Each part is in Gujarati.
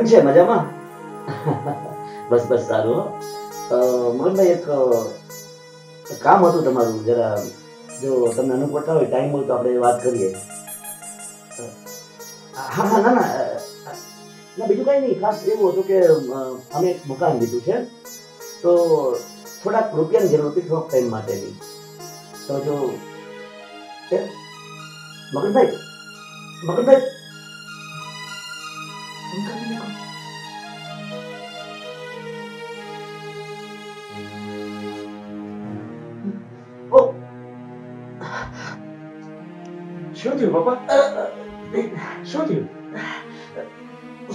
કેમ છે, મજામાં? બસ બસ, સારું મગનભાઈ એક કામ હતું તમારું, જરા, જો તમને અનુકૂળતા હોય, ટાઈમ હોય તો આપણે વાત કરીએ. હા હા, ના ના ના, બીજું કંઈ નહીં, ખાસ એવું હતું કે અમે એક મકાન લીધું છે. તો થોડાક રૂપિયાની જરૂર હતી, થોડોક ટાઈમ માટેની. તો જો મગનભાઈ મગનભાઈ થયું પપ્પા શું થયું?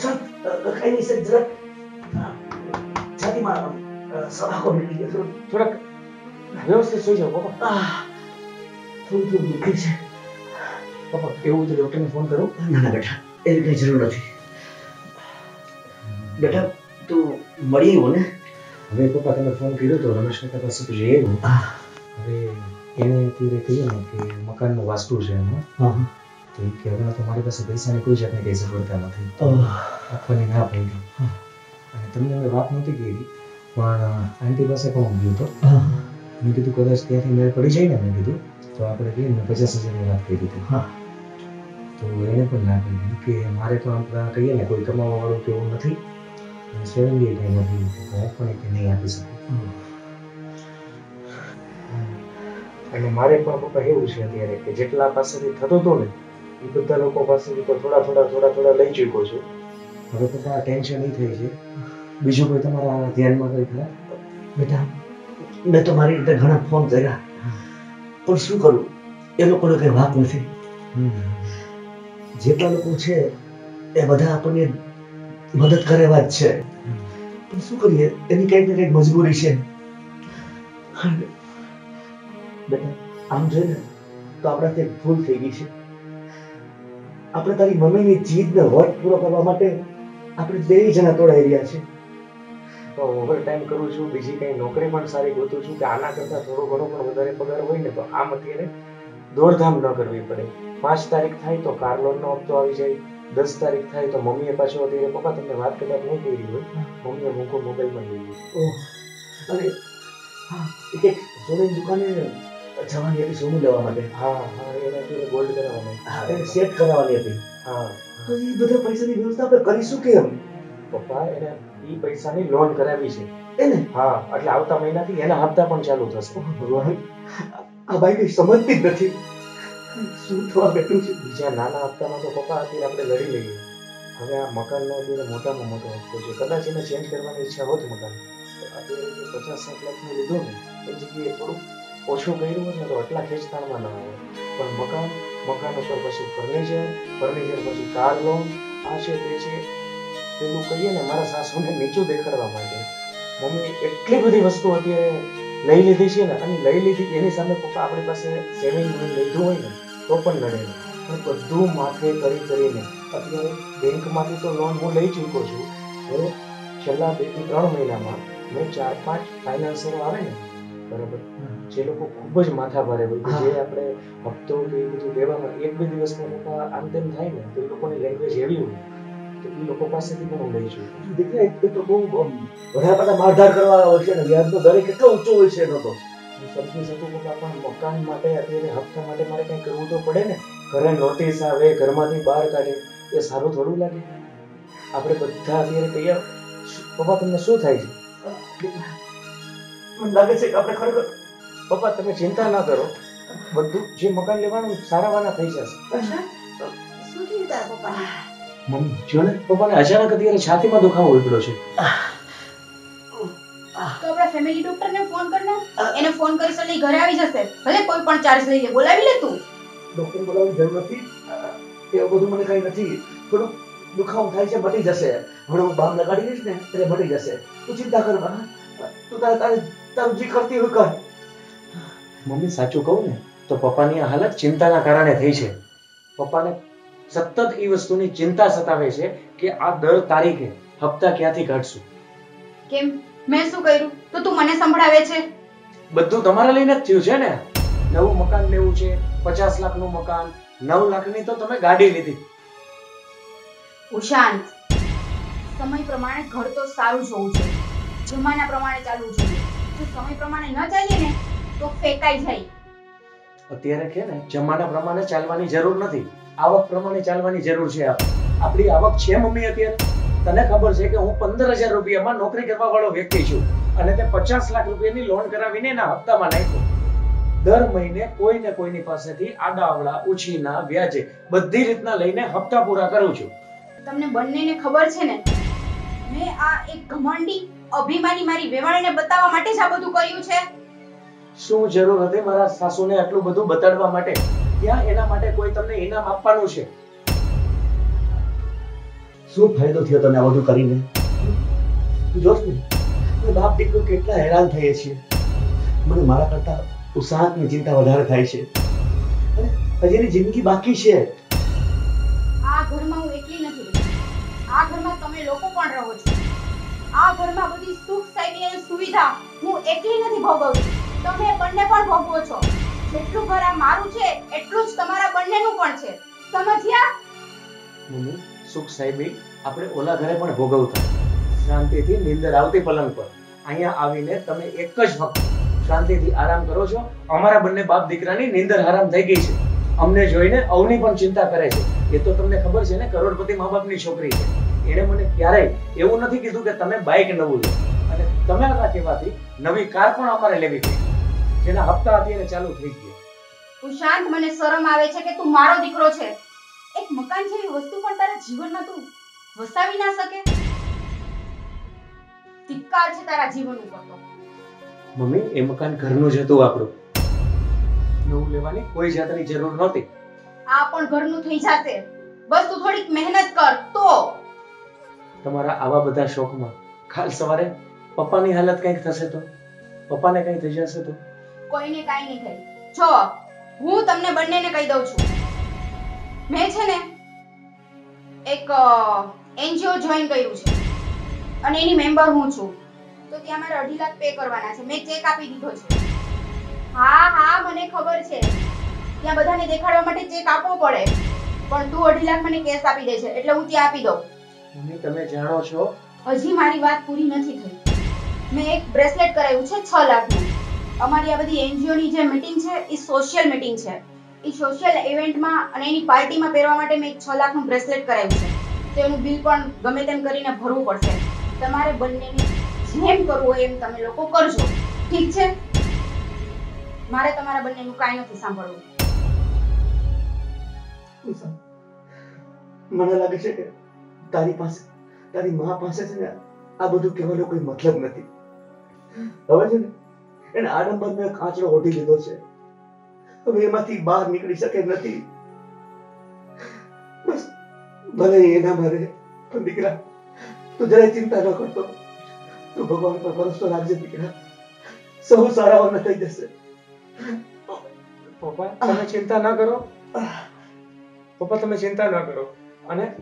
સાહેબ, કઈ નહીં સર જરાક છાતીમાં સળાકો નીકળી ગયો થોડાક વ્યવસ્થિત સુઈ જાઓ પપ્પા થોડું થોડું દુખે છે. પપ્પા એવું તો ડોક્ટરને ફોન કરો. ના ના બેટા એવી કઈ જરૂર નથી. બેટા તું મળી આવ્યો ને? હવે પપ્પા તમે ફોન કર્યો તો રમેશ કાકા પાસે તો જઈ આવ્યો હવે એને અત્યારે કહીએ ને કે મકાનનું વાસ્તુ છે એમાં હા તો એ કે હમણાં તો મારી પાસે પૈસાની કોઈ જાતની કઈ સગવડતા નથી. આપવાની ના પડી. અને તમને હવે વાત નહોતી કરી પણ આંટી પાસે પણ ગયો હતો. મેં કીધું કદાચ ત્યાંથી મેળ પડી જાય ને મેં કીધું. તો આપણે કહીએ ને પચાસ હજારની વાત કરી હતી. હા. તો એને પણ ના કહી કે મારે તો આપણા કહીએ ને કોઈ કમાવા વાળું કે એવું નથી. અને સેવિંગ કંઈ નથી તો હું પણ એ નહીં આપી શકું. અને મારે પણ પપ્પા એવું છે અત્યારે કે જેટલા પાસેથી થતો હતો ને એ બધા લોકો પાસેથી તો થોડા થોડા થોડા થોડા લઈ ચૂક્યો છું. હવે પપ્પા ટેન્શન એ થઈ છે. બીજું કોઈ તમારા ધ્યાનમાં કંઈ ખરા? બેટા મેં તો મારી રીતે ઘણા ફોન કર્યા. પણ શું કરું? એ લોકોને કંઈ વાત નથી. જેટલા લોકો છે એ બધા આપણને મદદ કરે એવા જ છે પણ શું કરીએ? એની કંઈક ને કંઈક મજબૂરી છે. બેટા આમ જોઈને તો આપણાથી એક ભૂલ થઈ ગઈ છે. આપણે તારી મમ્મીની જીદને વટ પૂરો કરવા માટે આપણે બે જણા તોડાઈ રહ્યા છે. તો ઓવર ટાઈમ કરું છું બીજી કઈ નોકરી પણ સારી ગોતું છું કે આના કરતાં થોડો ઘણો પણ વધારે પગાર હોય ને તો આમ અત્યારે દોડધામ ન કરવી પડે. પાંચ તારીખ થાય તો કાર લોનનો હપ્તો આવી જાય. દસ તારીખ થાય તો મમ્મીએ પાછું અત્યારે પપ્પા તમને વાત કદાચ નહીં કરી હોય. મમ્મીએ મૂકો મોબાઈલમાં લઈ લીધો. અને હા એ કંઈક દુકાને જવાની હતી સોનું લેવા માટે. હા હા એને અત્યારે ગોલ્ડ કરાવવાની. હા. એને સેટ કરાવવાની હતી. હા તો એ બધા પૈસાની વ્યવસ્થા આપણે કરીશું કેમ પપ્પા એને એ પૈસાની લોન કરાવી છે. એને? હા એટલે આવતા મહિનાથી એના હપ્તા પણ ચાલુ થશે. ભગવાન આ બાઈ કઈ સમજતી જ નથી. શું થવા બેઠું છે? બીજા નાના હપ્તામાં તો પપ્પા અત્યારે આપણે લડી લઈએ. હવે આ મકાનનો અત્યારે મોટામાં મોટો હપ્તો છે. કદાચ એને ચેન્જ કરવાની ઈચ્છા હોત મકાન. અત્યારે જે પચાસ સાઠ લાખનું લીધું ને એ જગ્યાએ થોડુંક ઓછું કર્યું હોત ને તો આટલા ખેંચતાણમાં ન આવે. પણ મકાન મકાન ઉપર પછી ફર્નિચર ફર્નિચર પછી કાર લોન આ છે તે છે. પેલું કહીએ ને, મારા સાસુને નીચું દેખાડવા માટે. મમ્મી એટલી બધી વસ્તુ અત્યારે લઈ લીધી છે ને, અને લઈ લીધી એની સામે પપ્પા આપણી પાસે સેવિંગ લીધું હોય ને, તો પણ નડે. પણ બધું માથે કરી કરીને, અત્યારે બેંકમાંથી તો લોન હું લઈ ચૂક્યો છું, હવે છેલ્લા બેથી ત્રણ મહિનામાં મેં ચાર પાંચ ફાઇનાન્સરો આવે ને, બરાબર? જે લોકો ખૂબ જ માથા ભારે હોય જે આપણે હપ્તો કે એ બધું લેવામાં એક બે દિવસમાં લોકો આમ તેમ થાય ને તો એ લોકોની લેંગ્વેજ એવી હોય. તો એ લોકો પાસેથી પણ હું લઈ છું. દીકરા એક તો બહુ વધારે પડતા મારધાર કરવા હોય છે ને વ્યાજનો દરેક કેટલો ઊંચો હોય છે એનો તો. સમજી શકું કે પણ મકાન માટે અત્યારે હપ્તા માટે મારે કંઈ કરવું તો પડે ને? ઘરે નોટિસ આવે ઘરમાંથી બહાર કાઢે એ સારું થોડું લાગે. આપણે બધા અત્યારે કહીએ પપ્પા તમને શું થાય છે? મને લાગે છે કે આપણે ખરેખર પપ્પા તમે ચિંતા ના કરો. બધું જે મકાન લેવાનું સારાવાના થઈ જશે. શું થયું તારા પપ્પાને? મમ્મી જો ને પપ્પાને અચાનક અત્યારે છાતીમાં દુખાવો ઉપડ્યો છે. તો આપણા ફેમિલી ડોક્ટરને ફોન કર એને ફોન કરીશ એટલે ઘરે આવી જશે. ભલે કોઈ પણ ચાર્જ લઈ લે. બોલાવી લે તું. ડોક્ટર બોલાવવાની જરૂર નથી. એવું બધું મને કઈ નથી. થોડું દુખાવો થાય છે મટી જશે. હવે હું બામ લગાડી દઈશ ને એટલે મટી જશે. તું ચિંતા કર તું તારે તારે તારું જે કરતી હોય કર. મમ્મી સાચું કહું ને તો પપ્પાની આ હાલત ચિંતાના કારણે થઈ છે. પપ્પાને સતત એ વસ્તુની ચિંતા સતાવે છે કે આ દર તારીખે હપ્તા ક્યાંથી કાઢશું? કેમ? મેં શું કર્યું? તો તું મને સંભળાવે છે? બધું તમારે લઈને જ થયું છે ને? નવું મકાન લેવું છે પચાસ લાખનું મકાન નવ લાખની તો તમે ગાડી લીધી. ઉશાંત સમય પ્રમાણે ઘર તો સારું જોવું છે જમાના પ્રમાણે ચાલવું જોઈએ. જો સમય પ્રમાણે ન ચાલીએ ને તો ફેંકાઈ જાય. અત્યારે કે ને જમાના પ્રમાણે ચાલવાની જરૂર નથી. આવક પ્રમાણે ચાલવાની જરૂર છે. આપણી આવક છે મમ્મી અત્યારે. તને ખબર છે કે હું પંદર હજાર રૂપિયામાં નોકરી કરવા વાળો વ્યક્તિ છું. અને તે પચાસ લાખ રૂપિયાની લોન કરાવીને એના હપ્તામાં નાખ્યો. દર મહિને કોઈ ને કોઈની પાસેથી આડાવડા ઉછીના વ્યાજે બધી રીતના લઈને હપ્તા પૂરા કરું છું. તમને બંનેને ખબર છે ને મેં આ એક ઘમંડી અભિમાની મારી વેવાણને બતાવવા માટે જ આ બધું કર્યું છે. શું જરૂર હતી મારા સાસુને આટલું બધું બતાડવા માટે? ક્યાં એના માટે કોઈ તમને ઇનામ આપવાનું છે? શું ફાયદો થયો તને આ બધું કરીને? જોશ ને. બાપ દીકરો કેટલા હેરાન થઈએ છીએ. મને મારા કરતા ઉત્સાહની ચિંતા વધારે થાય છે. હજી એની જિંદગી બાકી છે. આ ઘરમાં હું એકલી નથી આ ઘરમાં તમે લોકો પણ રહો છો. આ ઘરમાં બધી સુખ સૈન્ય સુવિધા હું એકલી નથી ભોગવતી તમે બંને પણ ભોગવો છો. જેટલું ઘર આ મારું છે, એટલું જ તમારા બંનેનું પણ છે. સમજ્યા? મમ્મી સુખ સાહેબી, આપણે ઓલા ઘરે પણ ભોગવતા શાંતિથી નીંદર આવતી પલંગ પર. અહીંયા આવીને તમે એક જ વખત શાંતિથી આરામ કરો છો. અમારા બંને બાપ દીકરાની નીંદર આરામ થઈ ગઈ છે. અમને જોઈને અવની પણ ચિંતા કરે છે. એ તો તમને ખબર છે ને, કરોડપતિ મા બાપની છોકરી છે. એણે મને ક્યારેય એવું નથી કીધું કે તમે બાઇક નવું લો. અને તમારા કહેવાથી નવી કાર પણ અમારે લેવી પડી. જેના હપ્તા હતી એને ચાલુ થઈ ગયા. ઉશાંત મને શરમ આવે છે કે તું મારો દીકરો છે. એક મકાન જેવી વસ્તુ પણ તારા જીવનમાં તું વસાવી ના શકે. ધિક્કાર છે તારા જીવન ઉપર તો. મમ્મી એ મકાન ઘરનું જ હતું આપણું. નવું લેવાની કોઈ જાતની જરૂર નહોતી. આ પણ ઘરનું થઈ જશે. બસ તું થોડીક મહેનત કર તો. તમારા આવા બધા શોખમાં કાલ સવારે પપ્પાની હાલત કંઈક થશે તો? પપ્પાને કંઈ થઈ જશે તો? કોઈને કાંઈ નહીં થાય. જો હું તમને બંનેને કહી દઉં છું. મેં છે ને એક એનજીઓ જોઈન કર્યું છે. અને એની મેમ્બર હું છું. તો ત્યાં મારે અઢી લાખ પે કરવાના છે. મેં ચેક આપી દીધો છે. હા હા મને ખબર છે. ત્યાં બધાને દેખાડવા માટે ચેક આપવો પડે. પણ તું અઢી લાખ મને કેશ આપી દે છે. એટલે હું ત્યાં આપી દઉં. મમ્મી તમે જાણો છો? હજી મારી વાત પૂરી નથી થઈ. મેં એક બ્રેસલેટ કરાવ્યું છે છ લાખનું. અમારી આ બધી એનજીઓની જે મીટિંગ છે, એ સોશિયલ મીટિંગ છે. એ સોશિયલ ઇવેન્ટમાં અને એની પાર્ટીમાં પહેરવા માટે મેં છ લાખનું બ્રેસલેટ કરાવ્યું છે. તો એનું બિલ પણ ગમે તેમ કરીને ભરવું પડશે. તમારે બંનેને જેમ કરવું હોય એમ તમે લોકો કરજો. ઠીક છે? મારે તમારા બંનેનું કાંઈ નથી સાંભળવું. મને લાગે છે કે તારી પાસે, તારી મા પાસે છે ને આ બધું કહેવાનો કોઈ મતલબ નથી. હવે છે ને એને આડંબરનો આંચડો ઓઢી લીધો છે. હવે એમાંથી બહાર નીકળી શકે નથી. બસ ભલે એના મારે. પણ દીકરા તું જરાય ચિંતા ન કરતો. તું ભગવાન પર ભરોસો રાખજે દીકરા. સૌ સારાઓને થઈ જશે. પપ્પા તમે ચિંતા ના કરો. પપ્પા તમે ચિંતા ના કરો. અને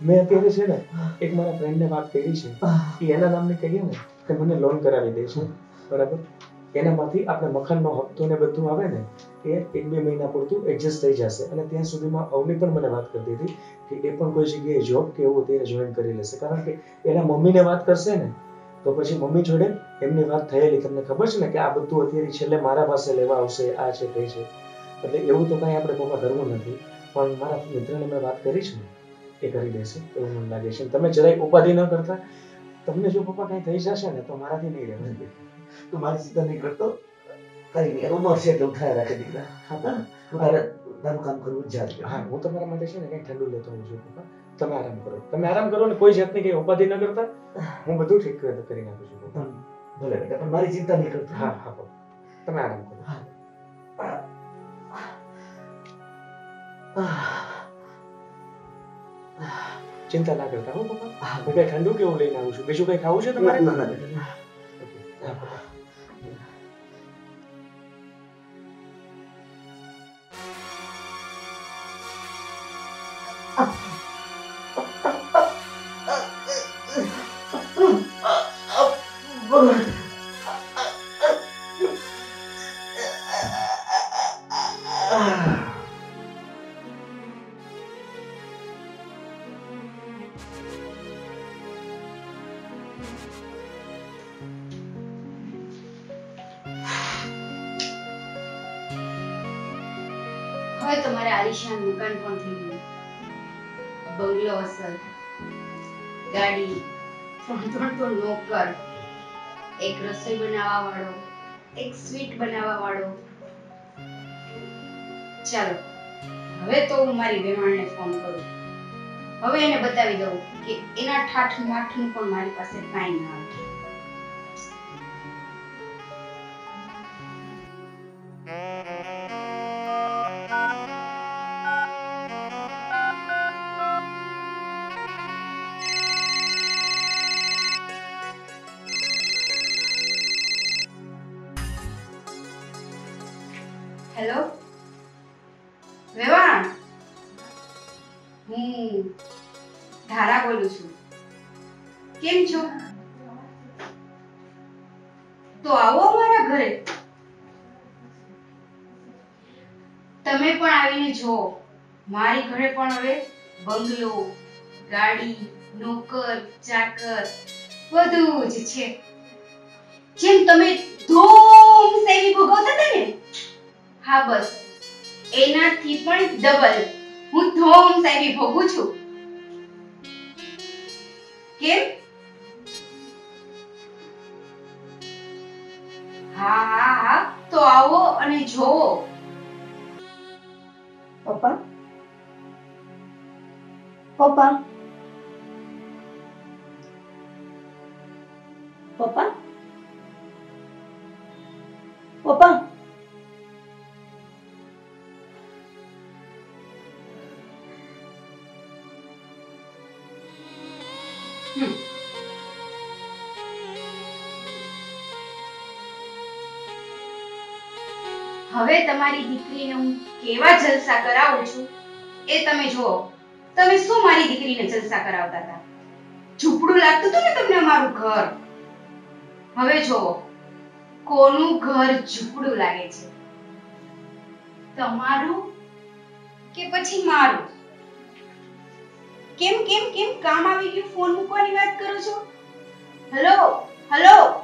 મેં અત્યારે છે ને એક મારા ફ્રેન્ડને વાત કરી છે. એ એના નામને કહીએ ને કે મને લોન કરાવી દે છે. બરાબર? એનામાંથી આપણે મકાનનો હપ્તો ને બધું આવે ને, એ એક બે મહિના પૂરતું એડજસ્ટ થઈ જશે. અને ત્યાં સુધીમાં અવની પણ મને વાત કરતી હતી કે એ પણ કોઈ જગ્યાએ જોબ કે એવું અત્યારે જોઈન કરી લેશે. કારણ કે એના મમ્મીને વાત કરશે ને, તો પછી મમ્મી જોડે એમની વાત થયેલી. તમને ખબર છે ને કે આ બધું અત્યારે છેલ્લે મારા પાસે લેવા આવશે, આ છે, તે છે. એટલે એવું તો કાંઈ આપણે પપ્પા કરવું નથી. પણ મારા મિત્રને મેં વાત કરી છે એ કરી દેશે, એવું મને લાગે છે. તમે જરાય ઉપાધિ ન કરતા. તમને જો પપ્પા કંઈ થઈ જશે ને, તો મારાથી નહીં રહેવાય. તું મારી ચિંતા નહીં કરતો. કઈ નહીં ઉંમર છે એટલે ઉઠાયા રાખે દીકરા. હા તારે તારું કામ કરવું જ જાત. હા હું તમારા માટે છે ને કંઈ ઠંડુ લેતો હોઉં છું પપ્પા. તમે આરામ કરો. તમે આરામ કરો ને કોઈ જાતની કંઈ ઉપાધિ ન કરતા. હું બધું ઠીક કરી કરી નાખું છું પપ્પા. ભલે બેટા પણ મારી ચિંતા નહીં કરતો. હા હા પપ્પા. તમે આરામ કરો. હા. ચિંતા ના કરતા હો પપ્પા. હું. કઈ ઠંડુ કેવું લઈને આવું છું? બીજું કઈ ખાવું છે તમારે? ના ના હવે તમારે આલિશાન મકાન પણ થઈ ગયું? બંગલો અસર ગાડી, ત્રણ ત્રણ તો નોકર એક રસોઈ બનાવવા વાળો એક સ્વીટ બનાવવા વાળો ચાલો, હવે તો હું મારી વેમાણને ફોન કરું. હવે એને બતાવી દઉં કે એના ઠાઠ માઠનું પણ મારી પાસે કાંઈ ના આવે તમે પણ આવીને જુઓ. મારી ઘરે પણ હવે બંગલો, ગાડી, નોકર, ચાકર બધું જ છે. જેમ તમે ધૂમ સેવી ભોગવતા હતા ને? હા, બસ. એનાથી પણ ડબલ. હું ધૂમ સેવી ભોગું છું. કેમ? હા હા હા. તો આવો અને જોવો પપ્પા પપ્પા પપ્પા પપ્પા હવે તમારી દીકરીને હું કેવા જલસા કરાવું છું એ તમે જુઓ. તમે શું મારી દીકરીને જલસા કરાવતા હતા? ઝૂંપડું લાગતું હતું ને તમને અમારું ઘર? હવે જુઓ, કોનું ઘર ઝૂંપડું લાગે છે? તમારું કે પછી મારું? કેમ કેમ કેમ કામ આવી ગયું? ફોન મૂકવાની વાત કરો છો? Hello hello?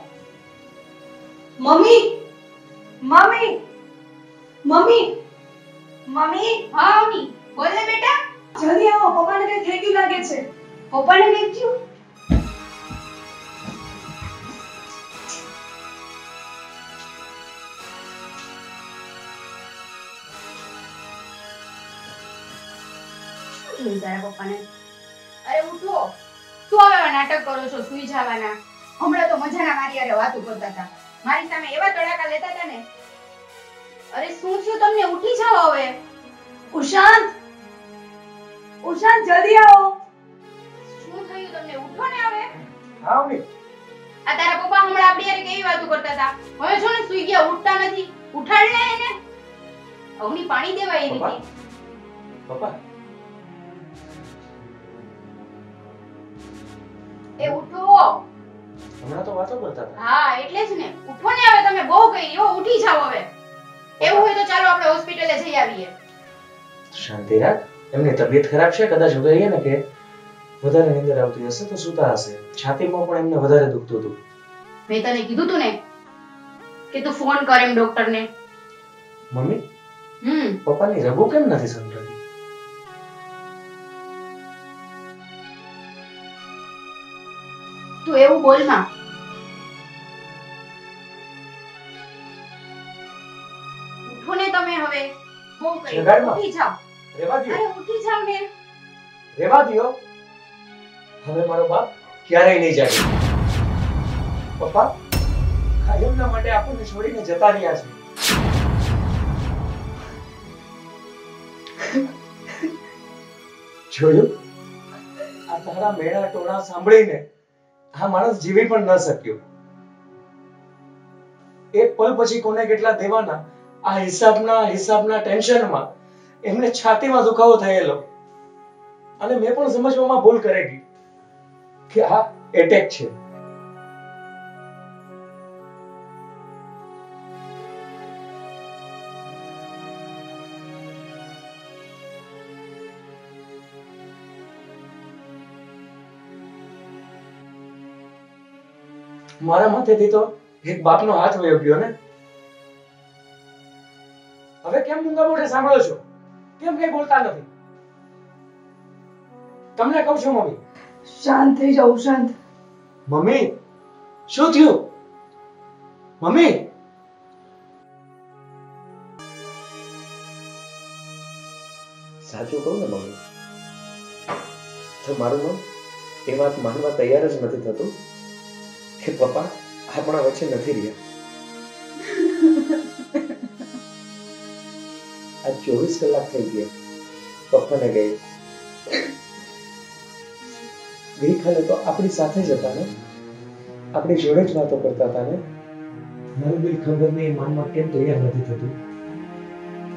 Mummy mummy mummy mummy હા અવની બોલ ને બેટા. જલ્દી આવો પપ્પાને કઈ થઈ ગયું લાગે છે. પપ્પાને કેમ થયું શું તારા પપ્પાને? અરે ઉઠો. શું હવે આવા નાટક કરો છો સુઈ જવાના? હમણાં તો મજાના મારી વાતો કરતા હતા. મારી સામે એવા તડાકા લેતા હતા ને અરે શું થયું? તમને ઉઠી જાઓ હવે. ઉશાંત ઉશાંત જલ્દી આવો. શું થયું તમને? ઉઠો ને હવે. હા મમ્મી. આ તારા પપ્પા હમણાં આપણી યાર કેવી વાતો કરતા હતા? હવે જો ને સુઈ ગયા ઉઠતા નથી. ઉઠાડ લે એને. અવની પાણી દેવા એવી પપ્પા? એ ઉઠો. હમણાં તો વાતો કરતા હતા. હા એટલે જ ને. ઉઠો ને હવે તમે બહુ કહી હો ઉઠી જાઓ હવે. એવું હોય તો ચાલો આપણે હોસ્પિટલે જઈ આવીએ. શાંતિ રાખ. એમની તબિયત ખરાબ છે કદાચ કહીએ ને કે વધારે નીંદર આવતી હશે તો સૂતા હશે. છાતીમાં પણ એમને વધારે દુખતું હતું. મેં તને કીધું તું ને કે તું ફોન કર એમ ડોક્ટરને. મમ્મી? હમ. પપ્પાની રગો કેમ નથી સંભળાતી? તું એવું બોલ ઉઠી જાઓ. રેવા દ્યો અરે ઉઠી જાઓ ને. રેવા દ્યો હવે મારો બાપ ક્યારેય નહીં જાગે. પપ્પા કાયમના માટે આપણને છોડીને જતા રહ્યા છે. જોયું? આ તારા મેળા ટોળા સાંભળીને આ માણસ જીવી પણ ન શક્યો. એક પલ પછી કોને કેટલા દેવાના આ હિસાબના હિસાબના ટેન્શનમાં એમને છાતીમાં દુખાવો થયેલો. અને મેં પણ સમજવામાં ભૂલ કરેલી કે આ એટેક છે. મારા માથેથી તો એક બાપનો હાથ વયો ગયો ને. કેમ મોઢે સાંભળો છો? કેમ કઈ બોલતા નથી? તમને કહું છું મમ્મી. શાંત થઈ જાઓ શાંત. મમ્મી શું થયું? મમ્મી. સાચું કહું ને મમ્મી તો મારું મન એ વાત માનવા તૈયાર જ નથી થતું કે પપ્પા આપણા વચ્ચે નથી રહ્યા. આ ચોવીસ કલાક થઈ ગયા. પપ્પાને ગઈ. ગઈકાલે તો આપણી સાથે જ હતા ને? આપણી જોડે જ વાતો કરતા હતા ને? મને બી ખબર નહીં માનમાં કેમ તૈયાર નથી થતું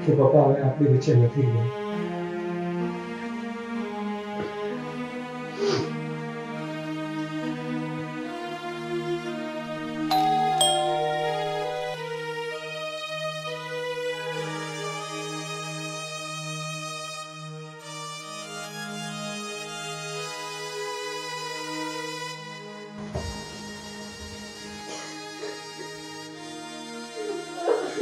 કે પપ્પા હવે આપણી વચ્ચે નથી રહ્યા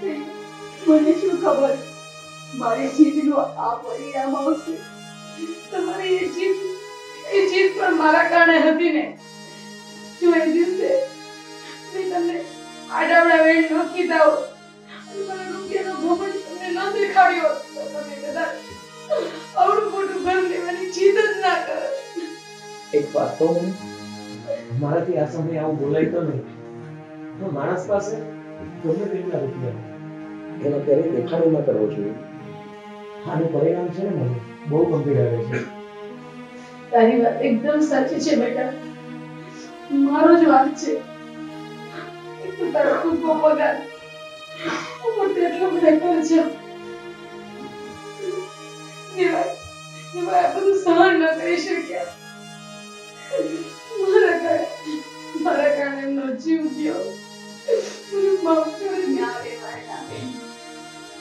જ મને શું ખબર? મારી જીદનું આ પરિણામ આવશે. તમારી એ જીત એ જીત પણ મારા કારણે હતી ને. જો એ દિવસે મેં તમને આડાવડા વેણ ન કીધા મારા રૂપિયાનો ઘમંડ તમને ન દેખાડ્યો તમે કદાચ આવડું મોટું ઘર લેવાની જીદ જ ના કરો. એક વાત તો મારાથી આ સમયે આવું બોલાય તો નહીં. માણસ પાસે ગમે તેટલા રૂપિયા. એનો ક્યારેય દેખાડો ન કરવો જોઈએ. આનું પરિણામ છે ને બહુ ગંભીર આવે છે. તારી વાત એકદમ સાચી છે બેટા. મારો જ વાત છે. કરી શક્યા. મારા કારણે મારા કારણે જીવ ગયો. મને માફ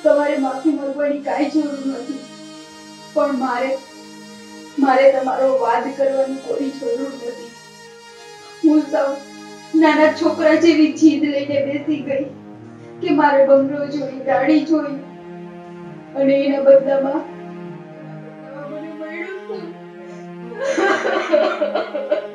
તમારે માફી માંગવાની કાંઈ જરૂર નથી. પણ મારે મારે તમારો વાદ કરવાની કોઈ જરૂર નથી. હું સૌ નાના છોકરા જેવી જીદ લઈને બેસી ગઈ કે મારે બંગલો જોઈ ગાડી જોઈ અને એના બદલામાં મને મળ્યું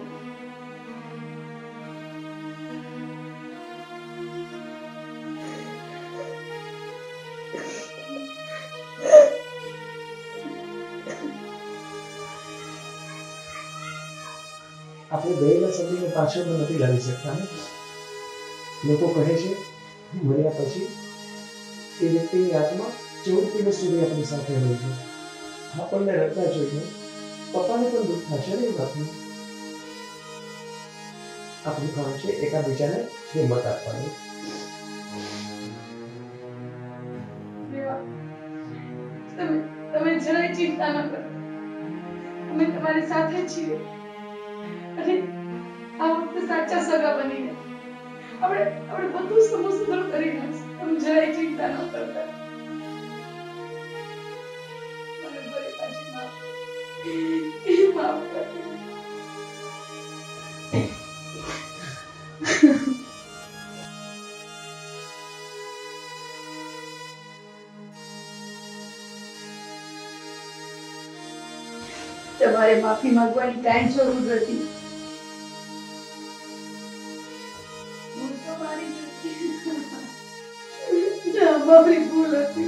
ગયેલા સમયને પાછળ તો નથી લાવી શકતા ને લોકો કહે છે મર્યા પછી એ વ્યક્તિની આત્મા ચૌદ દિવસ સુધી આપણી સાથે હોય છે. આપણને રડતા જોઈને પપ્પાને પણ દુઃખ થશે ને એ વાતનું? આપણું કામ છે એકાબીજાને હિંમત આપવાની. તમે જરાય ચિંતા ન કરો. અમે તમારી સાથે છીએ. સાચા સગા બનીને આપણે આપણે બધું સમૂહ સુધર કરી નાખશું. તમે જરાય ચિંતા ન કરતા. તમારે માફી માંગવાની કાંઈ જરૂર નથી. ભૂલ તો